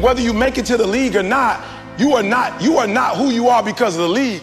Whether you make it to the league or not, you are not you are not who you are because of the league.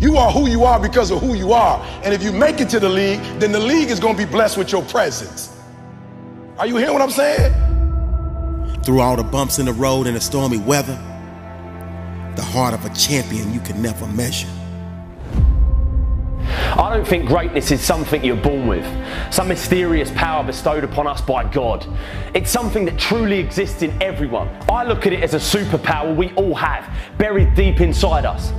You are who you are because of who you are. And if you make it to the league, then the league is going to be blessed with your presence. Are you hearing what I'm saying? Through all the bumps in the road and the stormy weather, the heart of a champion you can never measure. I don't think greatness is something you're born with, some mysterious power bestowed upon us by God. It's something that truly exists in everyone. I look at it as a superpower we all have, buried deep inside us.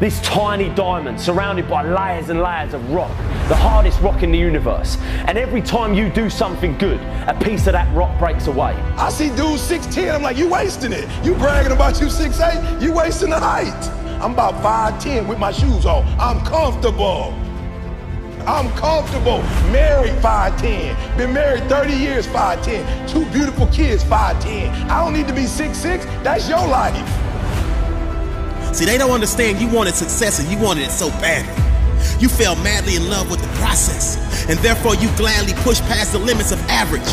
This tiny diamond surrounded by layers and layers of rock, the hardest rock in the universe. And every time you do something good, a piece of that rock breaks away. I see dudes 6'10, I'm like, you wasting it. You bragging about you 6'8, you wasting the height. I'm about 5'10 with my shoes on. I'm comfortable. I'm comfortable. Married 5'10. Been married 30 years 5'10. Two beautiful kids 5'10. I don't need to be 6'6. That's your life. See, they don't understand you wanted success and you wanted it so badly. You fell madly in love with the process, and therefore you gladly pushed past the limits of average.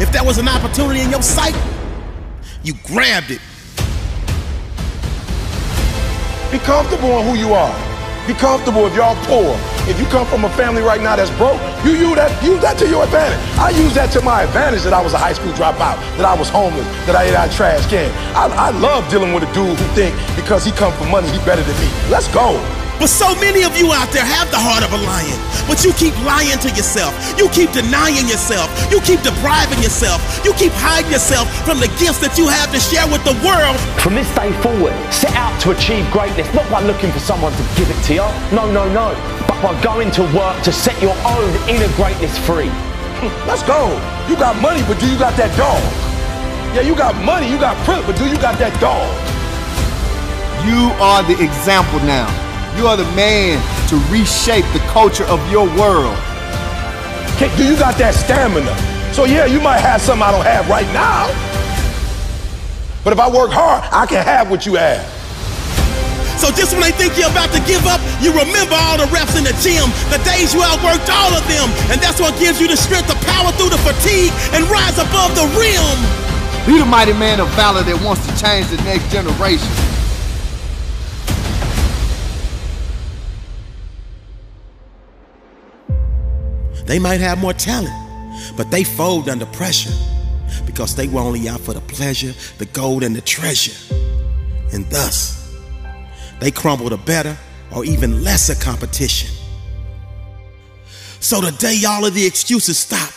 If there was an opportunity in your sight, you grabbed it. Be comfortable in who you are. Be comfortable if y'all poor. If you come from a family right now that's broke, you use that, use that to your advantage. I use that to my advantage that I was a high school dropout, that I was homeless, that I ate out trash can. I, I love dealing with a dude who think because he come from money, he better than me. Let's go. But so many of you out there have the heart of a lion, but you keep lying to yourself. You keep denying yourself. You keep depriving yourself. You keep hiding yourself from the gifts that you have to share with the world. From this day forward, set out to achieve greatness, not by looking for someone to give it to you. No, no, no. But by going to work to set your own inner greatness free. Let's go. You got money, but do you got that dog? Yeah, you got money, you got privilege, but do you got that dog? You are the example now. You are the man to reshape the culture of your world. Okay, do you got that stamina? So yeah, you might have something I don't have right now. But if I work hard, I can have what you have. So just when they think you're about to give up, you remember all the reps in the gym, the days you outworked all of them, and that's what gives you the strength to power through the fatigue and rise above the rim. Be the mighty man of valor that wants to change the next generation. They might have more talent, but they fold under pressure because they were only out for the pleasure, the gold, and the treasure. And thus, they crumble to better or even lesser competition. So the day all of the excuses stop,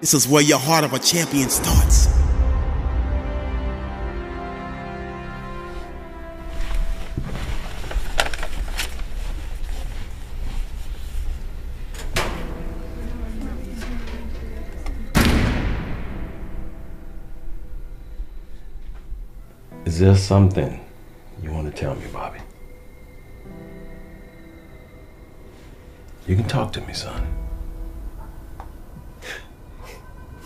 this is where your heart of a champion starts. Is there something you want to tell me, Bobby? You can talk to me, son.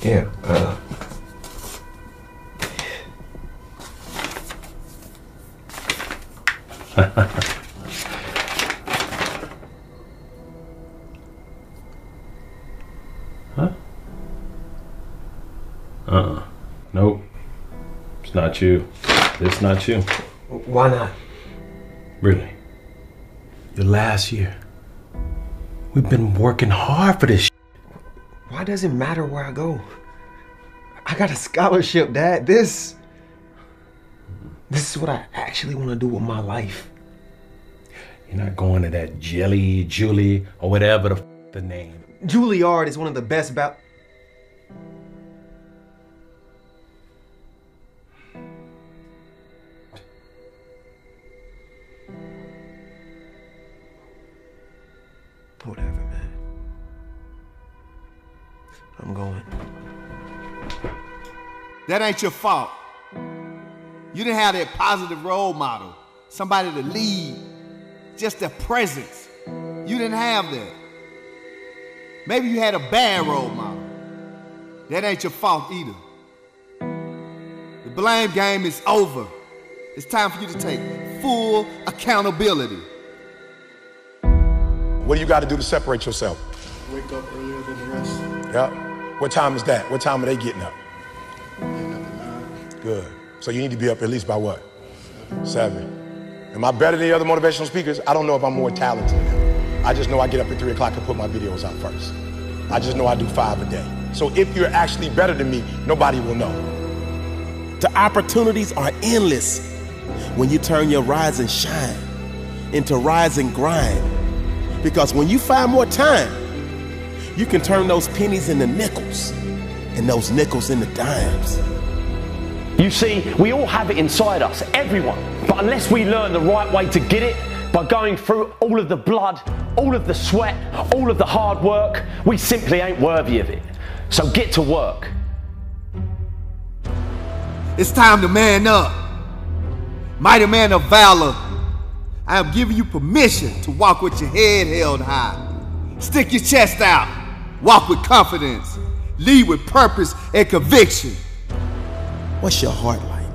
Yeah, uh. huh? Uh-uh. Nope. It's not you. It's not you. Why not? Really? The last year. We've been working hard for this. Shit. Why does it matter where I go? I got a scholarship, Dad. This. This is what I actually want to do with my life. You're not going to that Jelly, Julie, or whatever the, f- the name. Juilliard is one of the best ba- I'm going. That ain't your fault. You didn't have that positive role model, somebody to lead, just a presence. You didn't have that. Maybe you had a bad role model. That ain't your fault either. The blame game is over. It's time for you to take full accountability. What do you got to do to separate yourself? Wake up earlier than the rest. Yeah. What time is that? What time are they getting up? Good. So you need to be up at least by what? Seven. Am I better than the other motivational speakers? I don't know if I'm more talented than them. I just know I get up at three o'clock and put my videos out first. I just know I do five a day. So if you're actually better than me, nobody will know. The opportunities are endless when you turn your rise and shine into rise and grind. Because when you find more time, you can turn those pennies into nickels and those nickels into dimes. You see, we all have it inside us, everyone. But unless we learn the right way to get it, by going through all of the blood, all of the sweat, all of the hard work, we simply ain't worthy of it. So get to work. It's time to man up. Mighty man of valor, I am giving you permission to walk with your head held high. Stick your chest out. Walk with confidence. Lead with purpose and conviction. What's your heart like?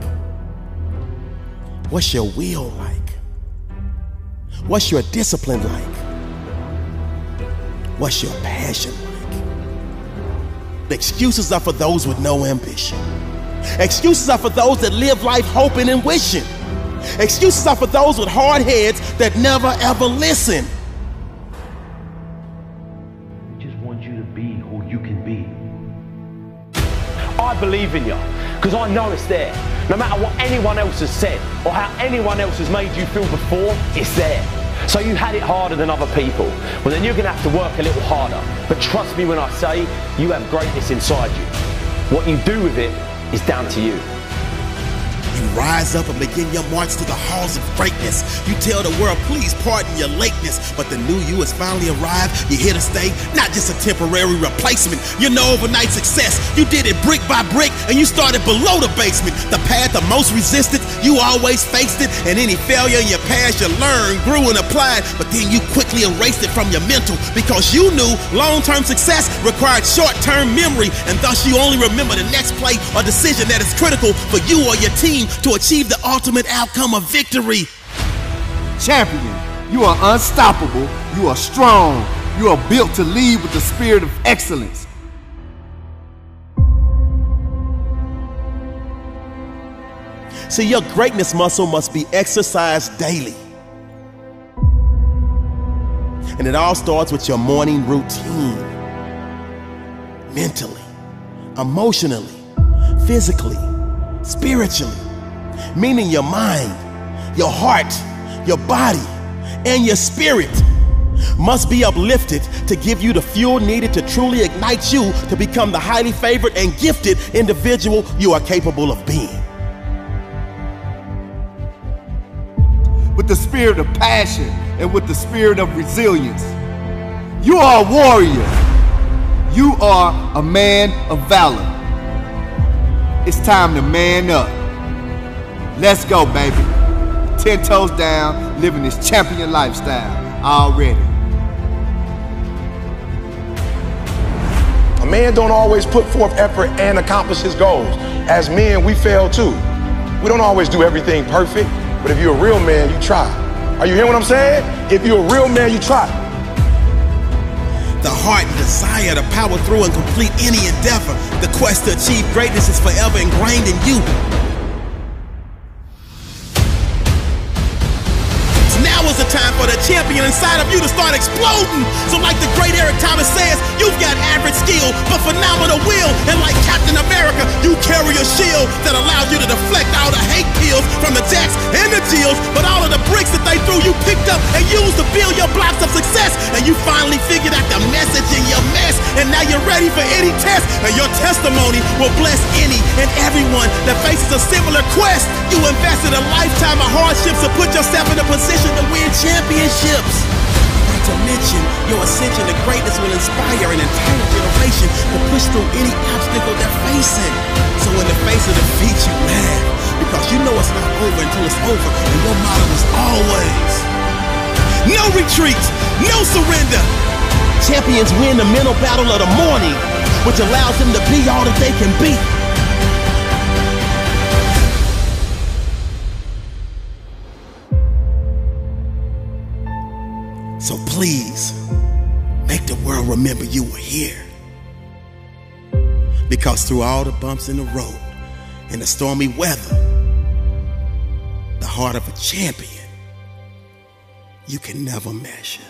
What's your will like? What's your discipline like? What's your passion like? The excuses are for those with no ambition. Excuses are for those that live life hoping and wishing. Excuses are for those with hard heads that never ever listen. Believe in you because I know it's there. No matter what anyone else has said or how anyone else has made you feel before, it's there. So you had it harder than other people. Well, then you're going to have to work a little harder. But trust me when I say you have greatness inside you. What you do with it is down to you. You rise up and begin your march to the halls of greatness. You tell the world, please pardon your lateness. But the new you has finally arrived. You're here to stay, not just a temporary replacement. You're no overnight success. You did it brick by brick and you started below the basement. The path of most resistance, you always faced it. And any failure in your past, you learned, grew, and applied. But then you quickly erased it from your mental because you knew long term success required short term memory. And thus you only remember the next play or decision that is critical for you or your team to achieve the ultimate outcome of victory. Champion, you are unstoppable. You are strong. You are built to lead with the spirit of excellence. See, your greatness muscle must be exercised daily. And it all starts with your morning routine. Mentally, emotionally, physically, spiritually. Meaning your mind, your heart, your body, and your spirit must be uplifted to give you the fuel needed to truly ignite you to become the highly favored and gifted individual you are capable of being. with the spirit of passion and with the spirit of resilience. You are a warrior. You are a man of valor. It's time to man up. Let's go, baby. Ten toes down, living this champion lifestyle already. A man don't always put forth effort and accomplish his goals. As men, we fail too. We don't always do everything perfect, but if you're a real man, you try. Are you hearing what I'm saying? If you're a real man, you try. The heart and desire to power through and complete any endeavor. The quest to achieve greatness is forever ingrained in you. Now is the time for the champion inside of you to start exploding. So, like the great Eric Thomas says, you've got average skill, but phenomenal will. And like Captain America, you carry a shield that allows you to deflect all the hate pills from the jacks and the Jills. But all threw, you picked up and used to build your blocks of success. And you finally figured out the message in your mess. And now you're ready for any test. And your testimony will bless any and everyone that faces a similar quest. You invested a lifetime of hardships to put yourself in a position to win championships. To mention, your ascension to greatness will inspire an entire generation to push through any obstacle they're facing. So in the face of defeat, you laugh because you know it's not over until it's over, and your motto is always no retreat, no surrender. Champions win the mental battle of the morning, which allows them to be all that they can be. Please, make the world remember you were here. Because through all the bumps in the road and the stormy weather. The heart of a champion you can never measure.